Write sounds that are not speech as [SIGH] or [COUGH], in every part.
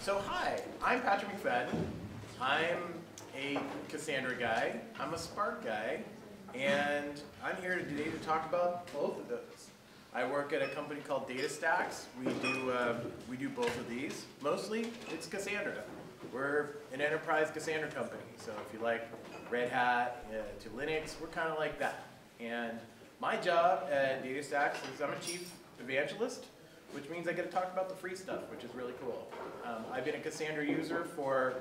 So hi, I'm Patrick McFadin. I'm a Cassandra guy, I'm a Spark guy, and I'm here today to talk about both of those. I work at a company called DataStax. We do, uh, we do both of these. Mostly, it's Cassandra. We're an enterprise Cassandra company, so if you like Red Hat uh, to Linux, we're kind of like that. And my job at DataStax is I'm a chief evangelist, which means I get to talk about the free stuff, which is really cool. Um, I've been a Cassandra user for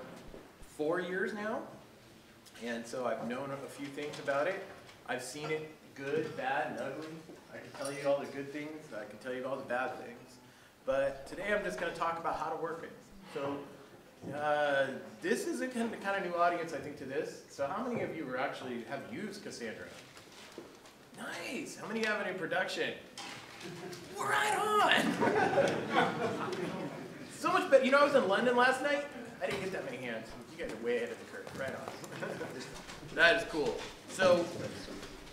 four years now, and so I've known a few things about it. I've seen it good, bad, and ugly. I can tell you all the good things, I can tell you all the bad things. But today I'm just going to talk about how to work it. So uh, this is a kind of, kind of new audience, I think, to this. So how many of you are actually have used Cassandra? Nice. How many have it in production? Right on. so much better. You know, I was in London last night. I didn't get that many hands. You guys are way ahead of the curve. Right on. that is cool. So,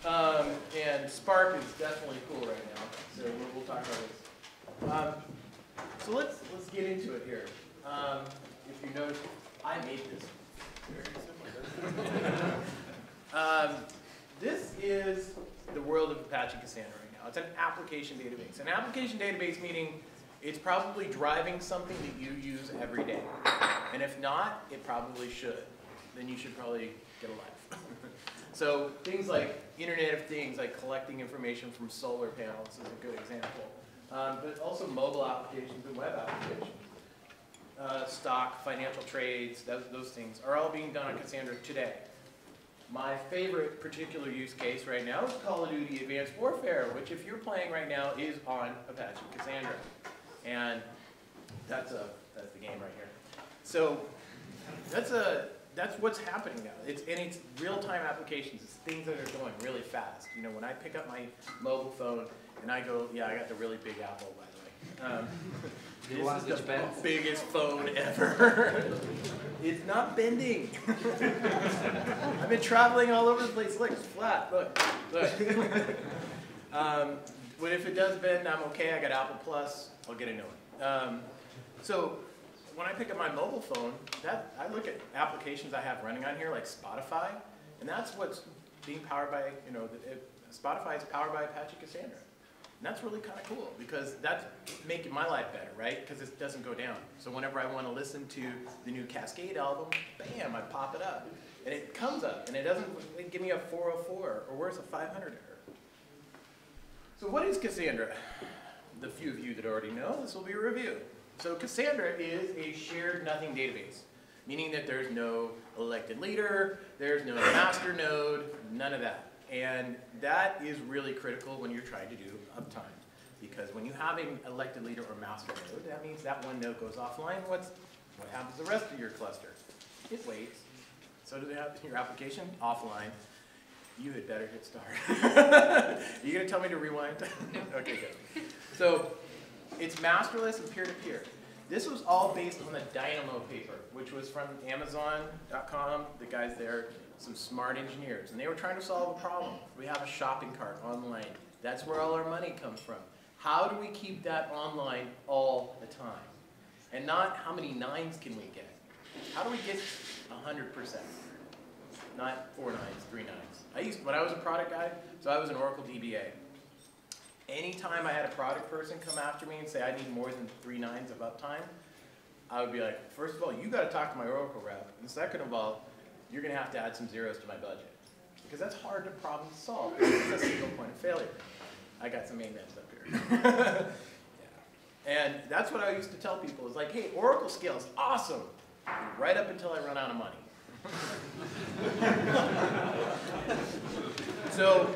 um, and Spark is definitely cool right now. So we'll, we'll talk about this. Um, so let's let's get into it here. Um, if you notice, I made this. Very similar. [LAUGHS] Um, this is the world of Apache Cassandra right now. It's an application database. An application database meaning it's probably driving something that you use every day. And if not, it probably should. Then you should probably get a life. [LAUGHS] so things like Internet of Things, like collecting information from solar panels is a good example. Um, but also mobile applications and web applications. Uh, stock, financial trades, those, those things are all being done on Cassandra today. My favorite particular use case right now is Call of Duty Advanced Warfare, which if you're playing right now is on Apache Cassandra. And that's a that's the game right here. So that's a that's what's happening now. It's and it's real-time applications. It's things that are going really fast. You know, when I pick up my mobile phone and I go, yeah, I got the really big Apple, by the way. Um, [LAUGHS] this is the biggest phone ever. [LAUGHS] it's not bending. [LAUGHS] I've been traveling all over the place. Look, it's flat. Look, look. [LAUGHS] um, but if it does bend, I'm okay. I got Apple Plus. I'll get a new one. Um, so when I pick up my mobile phone, that I look at applications I have running on here, like Spotify, and that's what's being powered by, you know, it, Spotify is powered by Apache Cassandra. And that's really kind of cool because that's making my life better, right? Because it doesn't go down. So whenever I want to listen to the new Cascade album, bam, I pop it up. And it comes up, and it doesn't give me a 404 or worse, a 500 error. So what is Cassandra? The few of you that already know, this will be a review. So Cassandra is a shared nothing database, meaning that there's no elected leader, there's no master node, none of that. And that is really critical when you're trying to do uptime. Because when you have an elected leader or master node, that means that one node goes offline. What's, what happens to the rest of your cluster? It waits. So do they have [LAUGHS] your application offline. You had better hit start. [LAUGHS] you gonna tell me to rewind? No. [LAUGHS] okay, good. So it's masterless and peer-to-peer. -peer. This was all based on the Dynamo paper, which was from Amazon.com. The guys there, some smart engineers, and they were trying to solve a problem. We have a shopping cart online. That's where all our money comes from. How do we keep that online all the time? And not how many nines can we get? How do we get 100%? Not four nines, three nines. I used, when I was a product guy, so I was an Oracle DBA. Anytime I had a product person come after me and say I need more than three nines of uptime, I would be like, first of all, you got to talk to my Oracle rep. And second of all, you're going to have to add some zeros to my budget. Because that's hard to problem solve. It's a single point of failure. I got some amens up here. yeah. [LAUGHS] And that's what I used to tell people is like, hey, Oracle scale is awesome, right up until I run out of money. [LAUGHS] so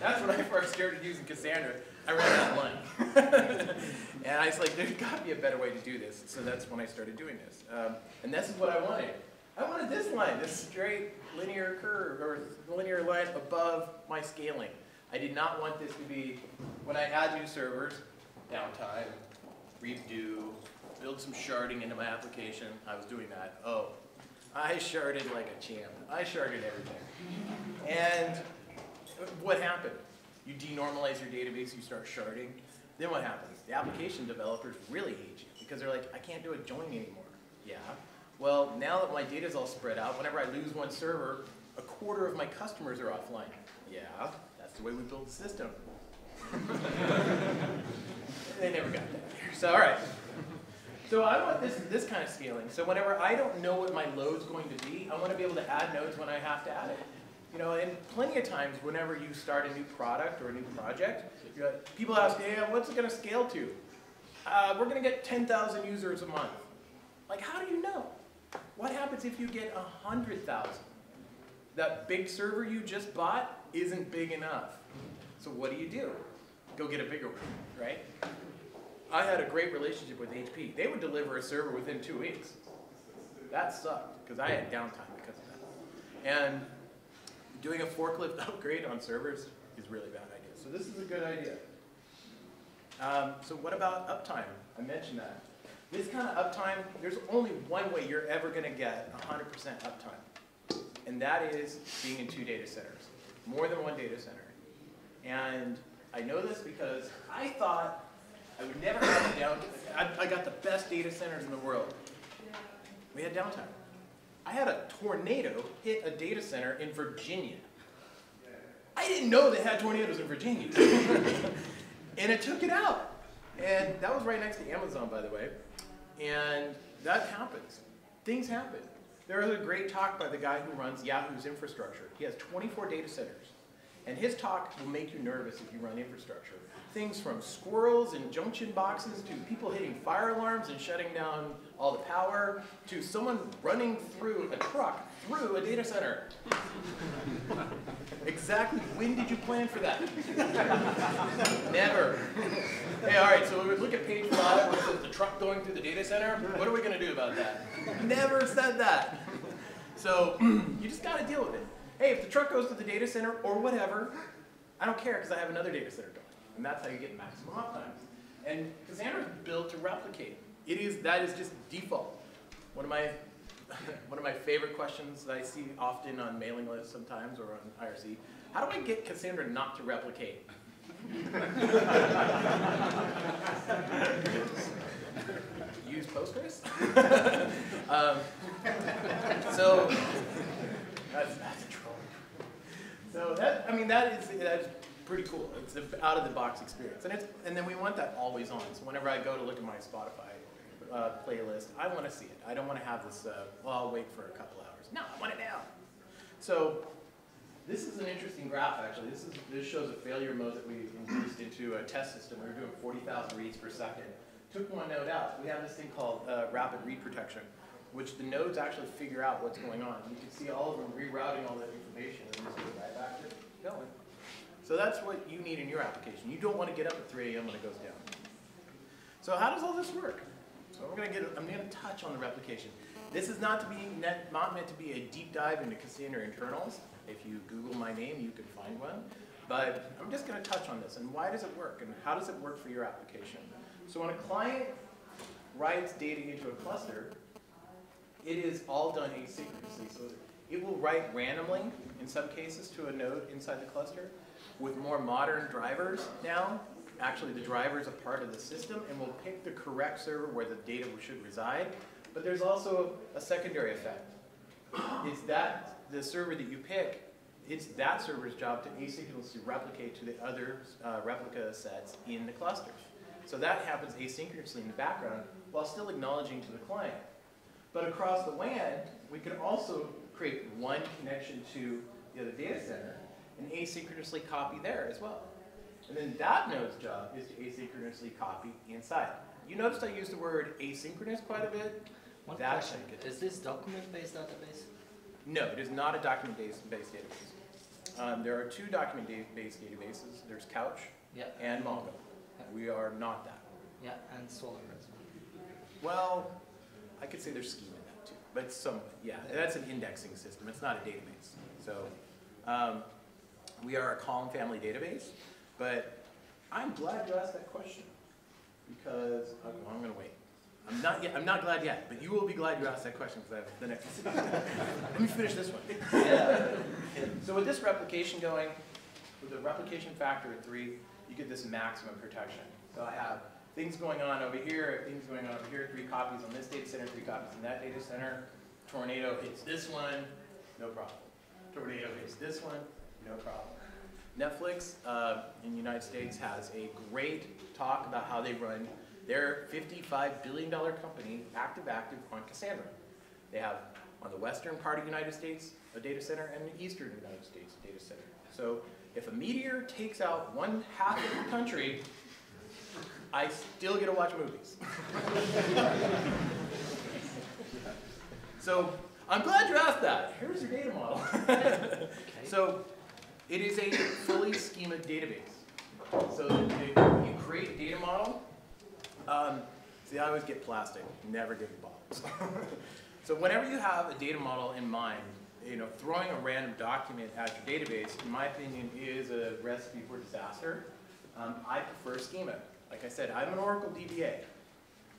that's when I first started using Cassandra. I ran out of money. [LAUGHS] and I was like, there's got to be a better way to do this. So that's when I started doing this. Um, and this is what I wanted. I wanted this line, this straight linear curve, or linear line above my scaling. I did not want this to be, when I add new servers, downtime, redo, build some sharding into my application. I was doing that. Oh, I sharded like a champ. I sharded everything. And what happened? You denormalize your database, you start sharding. Then what happens? The application developers really hate you because they're like, I can't do a join anymore. Yeah. Well, now that my data is all spread out, whenever I lose one server, a quarter of my customers are offline. Yeah, that's the way we build the system. [LAUGHS] they never got that. So, all right. So I want this, this kind of scaling. So whenever I don't know what my load's going to be, I want to be able to add nodes when I have to add it. You know, and plenty of times whenever you start a new product or a new project, people ask, hey, what's it going to scale to? Uh, we're going to get 10,000 users a month. Like, how do you know? What happens if you get 100,000? That big server you just bought isn't big enough. So what do you do? Go get a bigger one, right? I had a great relationship with HP. They would deliver a server within two weeks. That sucked, because I had downtime because of that. And doing a forklift [LAUGHS] upgrade on servers is really bad idea. So this is a good idea. Um, so what about uptime? I mentioned that. This kind of uptime, there's only one way you're ever going to get 100% uptime. And that is being in two data centers. More than one data center. And I know this because I thought I would never have downtime. I, I got the best data centers in the world. We had downtime. I had a tornado hit a data center in Virginia. I didn't know they had tornadoes in Virginia. [LAUGHS] and it took it out. And that was right next to Amazon, by the way. And that happens. Things happen. There was a great talk by the guy who runs Yahoo's infrastructure. He has 24 data centers. And his talk will make you nervous if you run infrastructure things from squirrels and junction boxes to people hitting fire alarms and shutting down all the power to someone running through a truck through a data center. [LAUGHS] exactly when did you plan for that? [LAUGHS] Never. Hey, all right, so we look at page five where it says the truck going through the data center. What are we going to do about that? Never said that. So [CLEARS THROAT] you just got to deal with it. Hey, if the truck goes to the data center or whatever, I don't care because I have another data center going. And that's how you get maximum uptime. And Cassandra is built to replicate. It is, that is just default. One of my, [LAUGHS] one of my favorite questions that I see often on mailing lists sometimes or on IRC, how do I get Cassandra not to replicate? [LAUGHS] Use Postgres? [LAUGHS] um, so, that's, that's a troll. So that, I mean, that is, that is pretty cool. It's an out of the box experience. And, it's, and then we want that always on. So whenever I go to look at my Spotify uh, playlist, I want to see it. I don't want to have this, uh, well, I'll wait for a couple hours. No, I want it now. So this is an interesting graph, actually. This, is, this shows a failure mode that we introduced into a test system. We were doing 40,000 reads per second. Took one node out. We have this thing called uh, rapid read protection, which the nodes actually figure out what's going on. You can see all of them rerouting all that information going. So that's what you need in your application. You don't want to get up at 3 a.m. when it goes down. So how does all this work? So I'm going to get, I'm going to touch on the replication. This is not to be net, not meant to be a deep dive into Cassandra internals. If you Google my name, you can find one. But I'm just going to touch on this and why does it work and how does it work for your application. So when a client writes data into a cluster, it is all done asynchronously. So it will write randomly, in some cases, to a node inside the cluster, with more modern drivers now, actually the driver is a part of the system and will pick the correct server where the data should reside. But there's also a secondary effect. It's that the server that you pick, it's that server's job to asynchronously replicate to the other uh, replica sets in the clusters. So that happens asynchronously in the background while still acknowledging to the client. But across the WAN, we can also create one connection to the other data center and asynchronously copy there as well. And then that node's job is to asynchronously copy inside. You noticed I used the word asynchronous quite a bit? One That's question, is this document-based database? No, it is not a document-based database. Um, there are two document-based databases. There's Couch yeah. and Mongo. Yeah. We are not that. Yeah, and Solr as well. Well, I could say there's schema in that too, but some, yeah. That's an indexing system. It's not a database. So um, we are a column family database, but I'm glad you asked that question because okay, well, I'm going to wait. I'm not yet. I'm not glad yet, but you will be glad you asked that question because I have the next. [LAUGHS] Let me finish this one. Yeah. so with this replication going, with the replication factor at three, you get this maximum protection. So I have things going on over here, things going on over here, three copies on this data center, three copies in that data center. Tornado hits this one, no problem. Tornado hits this one, no problem. Netflix uh, in the United States has a great talk about how they run their $55 billion company, Active Active, on Cassandra. They have on the western part of the United States a data center and the eastern United States a data center. So if a meteor takes out one half of the country, I still get to watch movies. so I'm glad you asked that. Here's your data model. Okay. So it is a fully schema database. So you create a data model. Um, see, I always get plastic, never give you bottles. [LAUGHS] so whenever you have a data model in mind, you know, throwing a random document at your database, in my opinion, is a recipe for disaster. Um, I prefer schema. Like I said, I'm an Oracle DBA.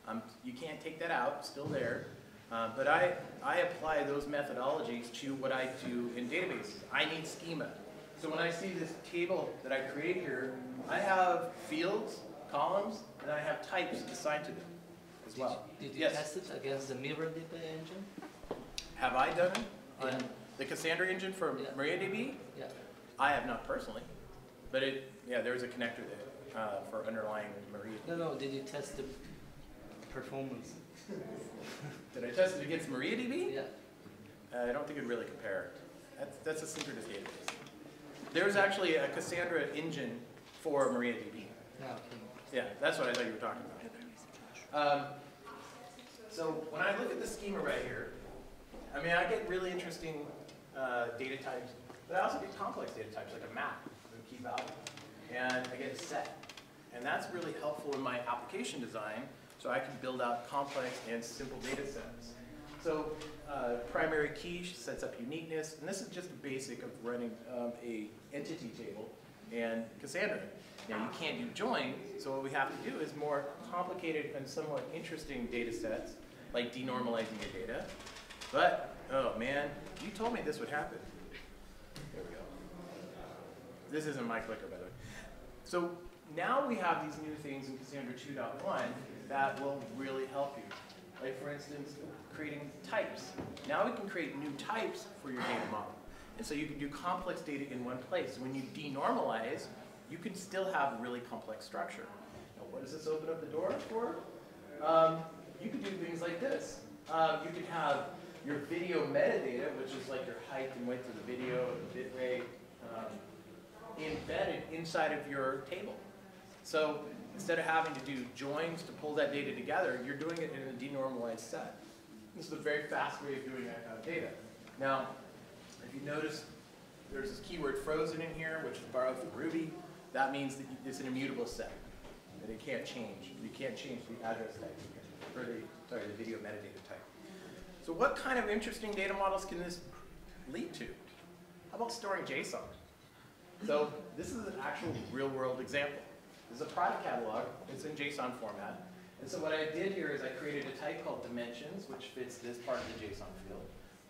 Um, you can't take that out, still there. Uh, but I, I apply those methodologies to what I do in databases. I need schema. So when I see this table that I create here, I have fields, columns, and I have types assigned to them as Did you- well. Did you Yes. test it against the MariaDB engine? Have I done it on Yeah. the Cassandra engine for Yeah. MariaDB? Yeah. I have not personally, but it, yeah, there's a connector there uh, for underlying MariaDB. No, no, did you test the performance? [LAUGHS] Did I test it against MariaDB? Yeah. Uh, I don't think it'd really compare. That's, that's a synchronous database. There's actually a Cassandra engine for MariaDB. Yeah, okay. Yeah, that's what I thought you were talking about. Um, so when I look at the schema right here, I mean, I get really interesting uh, data types, but I also get complex data types like a map with a key value, and I get a set. And that's really helpful in my application design, so I can build out complex and simple data sets. So uh, primary key sets up uniqueness, and this is just a basic of running um, a entity table and Cassandra. Now you can't do join, so what we have to do is more complicated and somewhat interesting data sets, like denormalizing your data. But, oh man, you told me this would happen. This isn't my clicker, by the way. So now we have these new things in Cassandra 2.1 that will really help you. Like for instance, creating types. Now we can create new types for your data model. And so you can do complex data in one place. When you denormalize, you can still have really complex structure. Now what does this open up the door for? Um, you can do things like this. Um, you can have your video metadata, which is like your height and width of the video, the bit rate, um, embedded inside of your table. So instead of having to do joins to pull that data together, you're doing it in a denormalized set. This is a very fast way of doing that kind of data. Now, if you notice, there's this keyword frozen in here, which is borrowed from Ruby. That means that it's an immutable set, that it can't change. You can't change the address type, or the, sorry, the video metadata type. So what kind of interesting data models can this lead to? How about storing JSON? So this is an actual real world example. This is a product catalog, it's in JSON format. And so what I did here is I created a type called dimensions, which fits this part of the JSON field.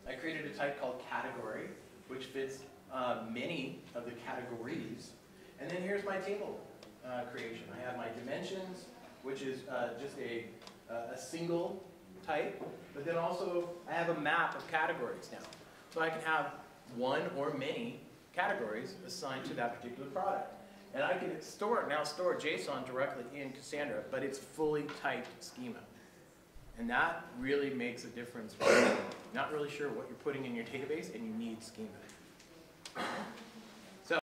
I created a type called category, which fits uh, many of the categories. And then here's my table uh, creation. I have my dimensions, which is uh, just a, a single type, but then also I have a map of categories now. So I can have one or many categories assigned to that particular product. And I can store, now store JSON directly in Cassandra, but it's fully typed schema. And that really makes a difference not really sure what you're putting in your database and you need schema.